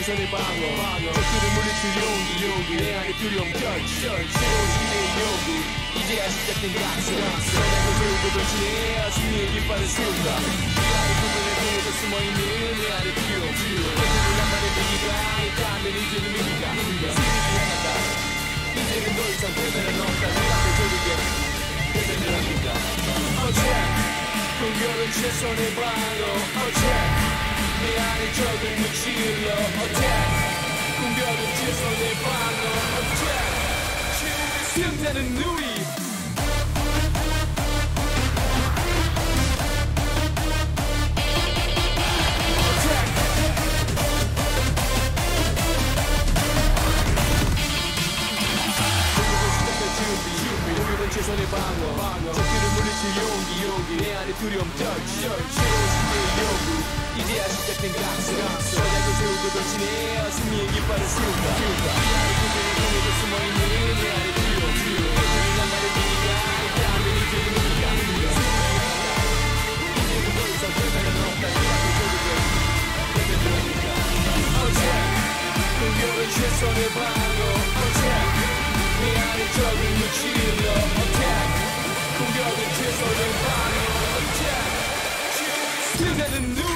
최선의 방어. 적들을 물리칠 용기 내 안에 결치 새로운 시대의 요구 이제야 시작된 각성 선약을 세우고 던지네 승리의 깃발을 세운다 이 안에 구분을 통해서 숨어있는 내 안에 두려움 깨지는 나만의 위기가 있다면 이제는 위기가 승리를 향한다 이제는 더 이상 패배는 없다 내 앞에 저리게 패배는 아니다 어제 공격은 최선의 방어. 어제 내 안에 적을 무찔러 어택 공격은 최선의 방어 어택 승자는 누리 최선의 방어, 방어. 적기를 물리칠 용기, 용기 내 안에 두려움 덜치 새로운 승리의 여구 이제야 시작된 각성 전략을 세우고 돌진해 승리의 깃발을 세운다 이 안에 군대의 공에도 숨어있는 내 안에 두려움 두려움 난 말을 비니까 땀이 들리니까 이제부터 이상 불가능 없다 내가 공격은 최선의 방어 어차피 내 안에 적은 유치 something new.